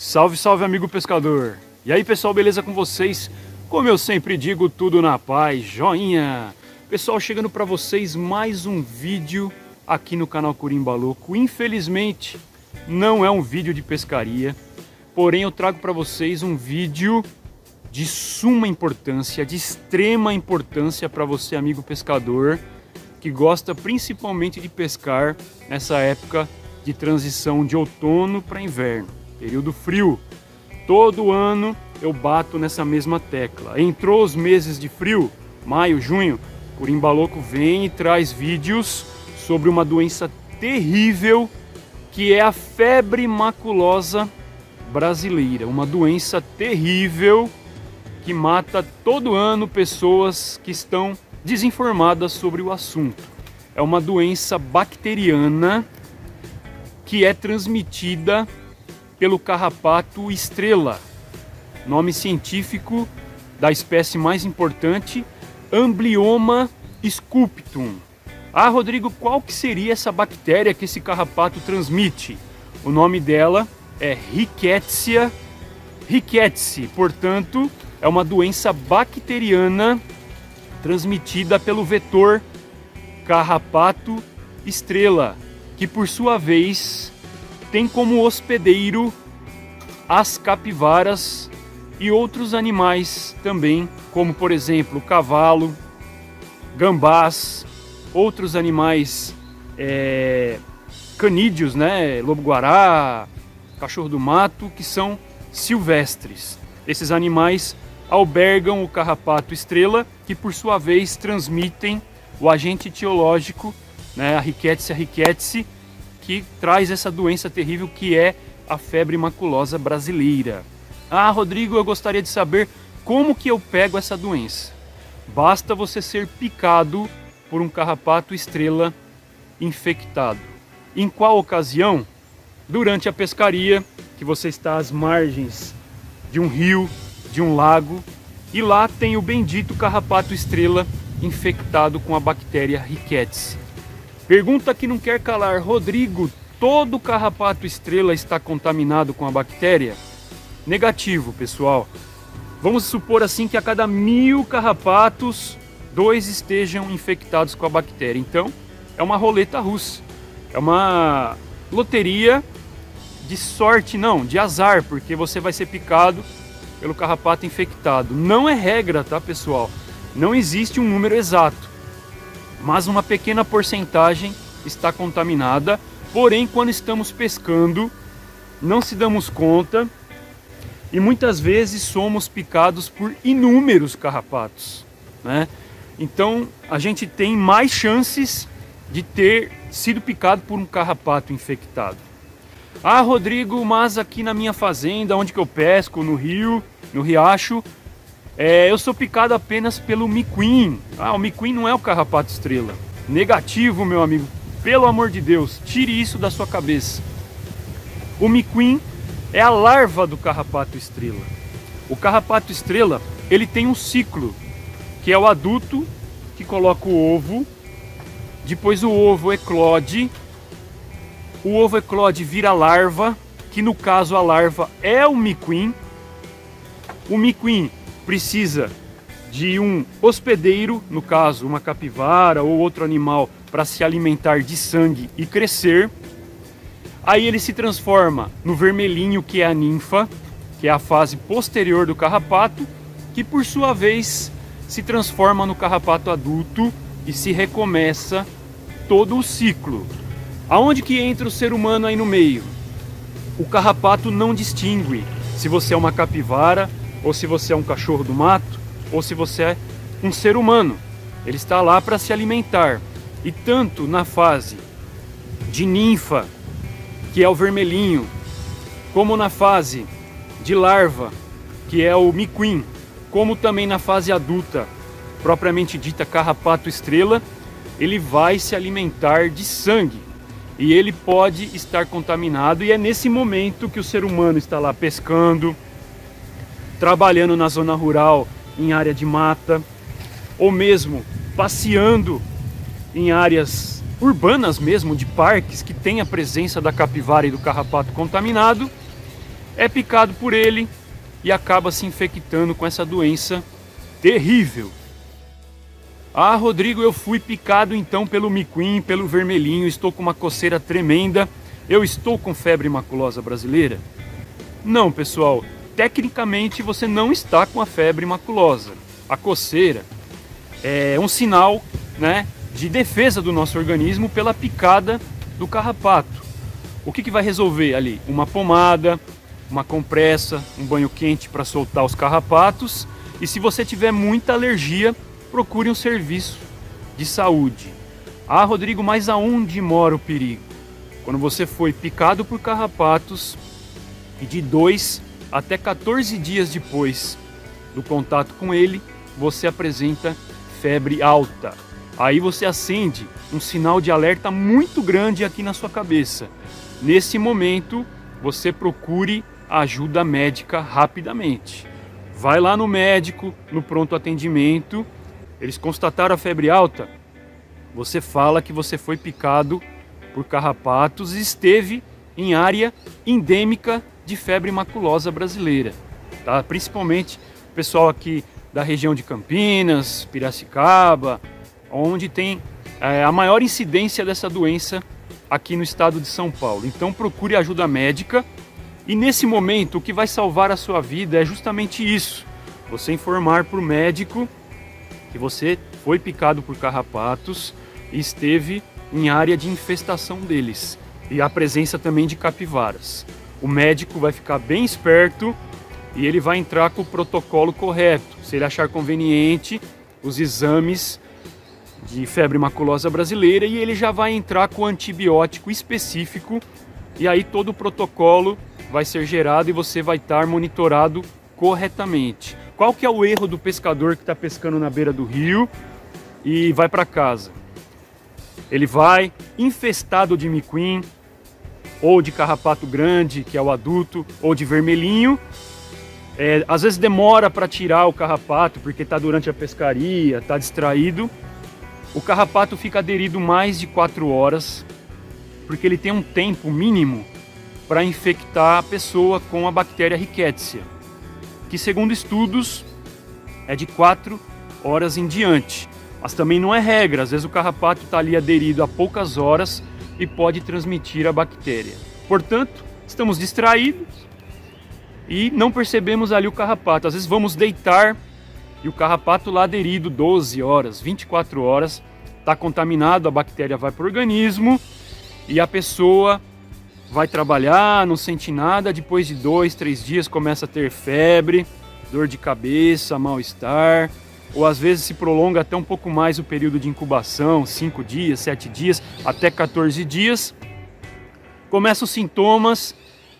Salve, salve, amigo pescador! E aí, pessoal, beleza com vocês? Como eu sempre digo, tudo na paz, joinha! Pessoal, chegando para vocês mais um vídeo aqui no canal Corimba Louco. Infelizmente, não é um vídeo de pescaria, porém eu trago para vocês um vídeo de suma importância, de extrema importância para você, amigo pescador, que gosta principalmente de pescar nessa época de transição de outono para inverno período frio. Todo ano eu bato nessa mesma tecla. Entrou os meses de frio, maio, junho, Corimba Louco vem e traz vídeos sobre uma doença terrível que é a febre maculosa brasileira. Uma doença terrível que mata todo ano pessoas que estão desinformadas sobre o assunto. É uma doença bacteriana que é transmitida pelo carrapato estrela, nome científico da espécie mais importante, Amblioma sculptum. Ah, Rodrigo, qual que seria essa bactéria que esse carrapato transmite? O nome dela é Rickettsia rickettsii, portanto, é uma doença bacteriana transmitida pelo vetor carrapato estrela, que por sua vez tem como hospedeiro as capivaras e outros animais também, como por exemplo cavalo, gambás, outros animais é, canídeos, né, lobo-guará, cachorro do mato, que são silvestres. Esses animais albergam o carrapato estrela, que por sua vez transmitem o agente etiológico, né, a Rickettsia rickettsii, que traz essa doença terrível que é a febre maculosa brasileira. Ah, Rodrigo, eu gostaria de saber como que eu pego essa doença. Basta você ser picado por um carrapato estrela infectado. Em qual ocasião? Durante a pescaria, que você está às margens de um rio, de um lago, e lá tem o bendito carrapato estrela infectado com a bactéria Rickettsia. Pergunta que não quer calar, Rodrigo, todo carrapato estrela está contaminado com a bactéria? Negativo, pessoal. Vamos supor assim que a cada mil carrapatos, dois estejam infectados com a bactéria. Então, é uma roleta russa. É uma loteria de sorte, não, de azar, porque você vai ser picado pelo carrapato infectado. Não é regra, tá, pessoal? Não existe um número exato mas uma pequena porcentagem está contaminada. Porém, quando estamos pescando, não se damos conta e muitas vezes somos picados por inúmeros carrapatos. Né? Então, a gente tem mais chances de ter sido picado por um carrapato infectado. Ah, Rodrigo, mas aqui na minha fazenda, onde que eu pesco, no rio, no riacho, é, eu sou picado apenas pelo miquim. Ah, o miquim não é o carrapato estrela. Negativo, meu amigo. Pelo amor de Deus, tire isso da sua cabeça. O miquim é a larva do carrapato estrela. O carrapato estrela, ele tem um ciclo, que é o adulto que coloca o ovo, depois o ovo eclode, o ovo eclode vira larva, que no caso a larva é o miquim. O miquim precisa de um hospedeiro, no caso uma capivara ou outro animal, para se alimentar de sangue e crescer. Aí ele se transforma no vermelhinho, que é a ninfa, que é a fase posterior do carrapato, que por sua vez se transforma no carrapato adulto e se recomeça todo o ciclo. Aonde que entra o ser humano aí no meio? O carrapato não distingue se você é uma capivara ou se você é um cachorro do mato, ou se você é um ser humano. Ele está lá para se alimentar. E tanto na fase de ninfa, que é o vermelhinho, como na fase de larva, que é o miquim, como também na fase adulta, propriamente dita carrapato estrela, ele vai se alimentar de sangue e ele pode estar contaminado e é nesse momento que o ser humano está lá pescando, trabalhando na zona rural, em área de mata, ou mesmo passeando em áreas urbanas mesmo, de parques, que tem a presença da capivara e do carrapato contaminado, é picado por ele e acaba se infectando com essa doença terrível. Ah, Rodrigo, eu fui picado então pelo miquim, pelo vermelhinho, estou com uma coceira tremenda. Eu estou com febre maculosa brasileira? Não, pessoal. Tecnicamente você não está com a febre maculosa. A coceira é um sinal, né, de defesa do nosso organismo pela picada do carrapato. O que, que vai resolver ali? Uma pomada, uma compressa, um banho quente para soltar os carrapatos. E se você tiver muita alergia, procure um serviço de saúde. Ah, Rodrigo, mas aonde mora o perigo? Quando você foi picado por carrapatos e de 2 até 14 dias depois do contato com ele, você apresenta febre alta. Aí você acende um sinal de alerta muito grande aqui na sua cabeça. Nesse momento, você procure ajuda médica rapidamente. Vai lá no médico, no pronto atendimento eles constataram a febre alta, você fala que você foi picado por carrapatos e esteve em área endêmica de febre maculosa brasileira, tá? Principalmente o pessoal aqui da região de Campinas, Piracicaba, onde tem é, a maior incidência dessa doença aqui no estado de São Paulo. Então procure ajuda médica e nesse momento o que vai salvar a sua vida é justamente isso: você informar para o médico que você foi picado por carrapatos e esteve em área de infestação deles e a presença também de capivaras. O médico vai ficar bem esperto e ele vai entrar com o protocolo correto. Se ele achar conveniente, os exames de febre maculosa brasileira e ele já vai entrar com antibiótico específico e aí todo o protocolo vai ser gerado e você vai estar monitorado corretamente. Qual que é o erro do pescador que está pescando na beira do rio e vai para casa? Ele vai infestado de miquim, ou de carrapato grande, que é o adulto, ou de vermelhinho. É, às vezes demora para tirar o carrapato porque está durante a pescaria, está distraído. O carrapato fica aderido mais de 4 horas, porque ele tem um tempo mínimo para infectar a pessoa com a bactéria Rickettsia que segundo estudos é de 4 horas em diante. Mas também não é regra, às vezes o carrapato está ali aderido a poucas horas e pode transmitir a bactéria. Portanto, estamos distraídos e não percebemos ali o carrapato. Às vezes vamos deitar e o carrapato lá aderido 12 horas, 24 horas, está contaminado, a bactéria vai para o organismo e a pessoa vai trabalhar, não sente nada, depois de dois, três dias começa a ter febre, dor de cabeça, mal-estar, ou às vezes se prolonga até um pouco mais o período de incubação, 5 dias, 7 dias, até 14 dias. Começa os sintomas,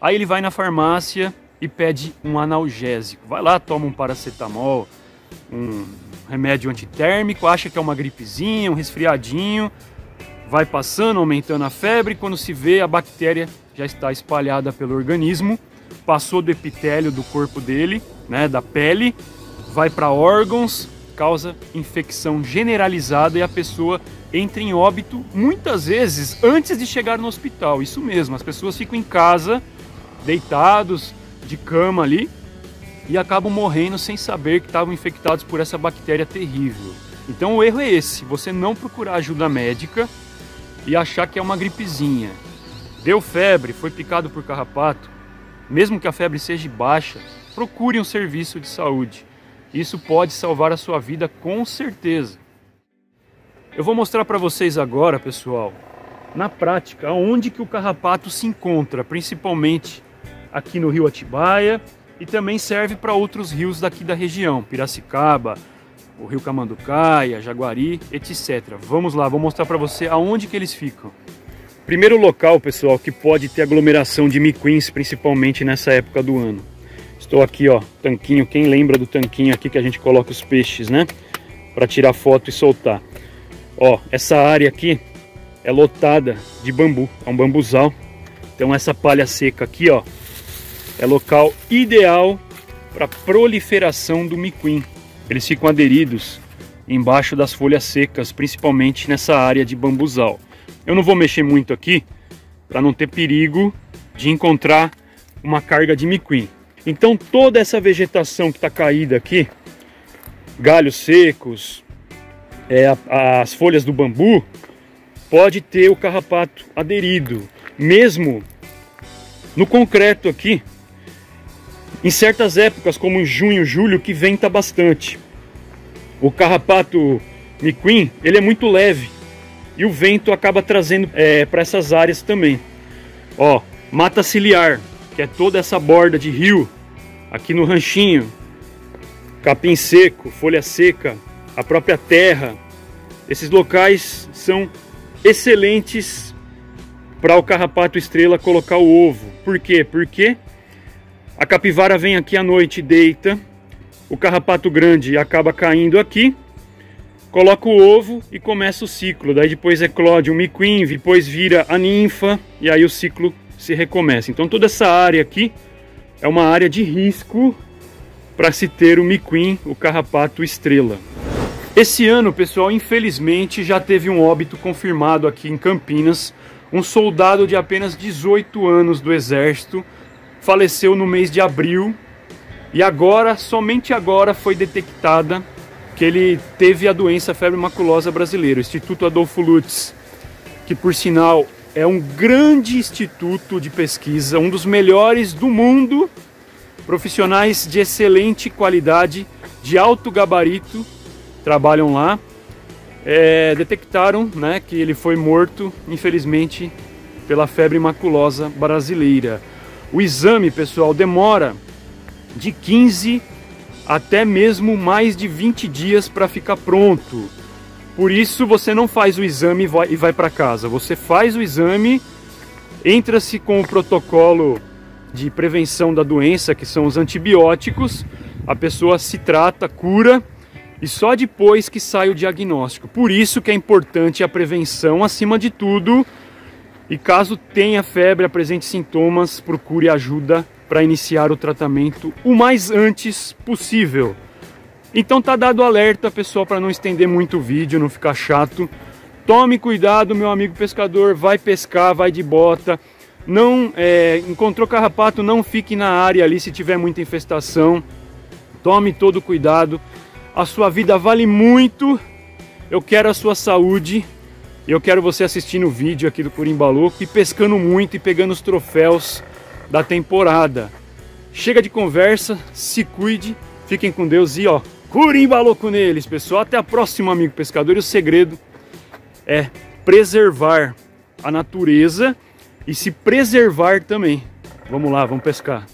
aí ele vai na farmácia e pede um analgésico. Vai lá, toma um paracetamol, um remédio antitérmico, acha que é uma gripezinha, um resfriadinho, vai passando, aumentando a febre, quando se vê a bactéria já está espalhada pelo organismo, passou do epitélio do corpo dele, né, da pele, vai para órgãos, causa infecção generalizada e a pessoa entra em óbito muitas vezes antes de chegar no hospital. Isso mesmo, as pessoas ficam em casa, deitados, de cama ali, e acabam morrendo sem saber que estavam infectados por essa bactéria terrível. Então o erro é esse, você não procurar ajuda médica e achar que é uma gripezinha. Deu febre, foi picado por carrapato, mesmo que a febre seja baixa, procure um serviço de saúde. Isso pode salvar a sua vida com certeza. Eu vou mostrar para vocês agora, pessoal, na prática, onde que o carrapato se encontra, principalmente aqui no rio Atibaia e também serve para outros rios daqui da região, Piracicaba, o rio Camanducaia, Jaguari, etc. Vamos lá, vou mostrar para você aonde que eles ficam. Primeiro local, pessoal, que pode ter aglomeração de miquins, principalmente nessa época do ano. Estou aqui, ó, tanquinho. Quem lembra do tanquinho aqui que a gente coloca os peixes, né? Para tirar foto e soltar. Ó, essa área aqui é lotada de bambu, é um bambuzal. Então essa palha seca aqui, ó, é local ideal para proliferação do miquim. Eles ficam aderidos embaixo das folhas secas, principalmente nessa área de bambuzal. Eu não vou mexer muito aqui para não ter perigo de encontrar uma carga de miquim. Então toda essa vegetação que está caída aqui, galhos secos, é, as folhas do bambu, pode ter o carrapato aderido, mesmo no concreto aqui, em certas épocas, como em junho, julho, que venta bastante. O carrapato miquim, ele é muito leve e o vento acaba trazendo é, para essas áreas também. Ó, mata ciliar, que é toda essa borda de rio, aqui no ranchinho, capim seco, folha seca, a própria terra. Esses locais são excelentes para o carrapato estrela colocar o ovo. Por quê? Porque a capivara vem aqui à noite, deita, o carrapato grande acaba caindo aqui, coloca o ovo e começa o ciclo. Daí depois eclode um miquim, depois vira a ninfa e aí o ciclo se recomeça. Então toda essa área aqui é uma área de risco para se ter o miquim, o carrapato estrela. Esse ano, pessoal, infelizmente já teve um óbito confirmado aqui em Campinas. Um soldado de apenas 18 anos do exército faleceu no mês de abril e agora, somente agora, foi detectada que ele teve a doença febre maculosa brasileira. O Instituto Adolfo Lutz, que por sinal é um grande instituto de pesquisa, um dos melhores do mundo, profissionais de excelente qualidade, de alto gabarito, trabalham lá. É, detectaram né, que ele foi morto, infelizmente, pela febre maculosa brasileira. O exame, pessoal, demora de 15 até mesmo mais de 20 dias para ficar pronto. Por isso você não faz o exame e vai para casa. Você faz o exame, entra-se com o protocolo de prevenção da doença, que são os antibióticos, a pessoa se trata, cura e só depois que sai o diagnóstico. Por isso que é importante a prevenção acima de tudo e caso tenha febre, apresente sintomas, procure ajuda para iniciar o tratamento o mais antes possível. Então tá dado alerta, pessoal, para não estender muito o vídeo, não ficar chato. Tome cuidado, meu amigo pescador, vai pescar, vai de bota. Não é, encontrou carrapato, não fique na área ali se tiver muita infestação. Tome todo cuidado. A sua vida vale muito. Eu quero a sua saúde. Eu quero você assistindo o vídeo aqui do Curimba Louco e pescando muito e pegando os troféus da temporada. Chega de conversa, se cuide, fiquem com Deus e ó, Curimba Louco neles, pessoal. Até a próxima, amigo pescador. E o segredo é preservar a natureza e se preservar também. Vamos lá, vamos pescar.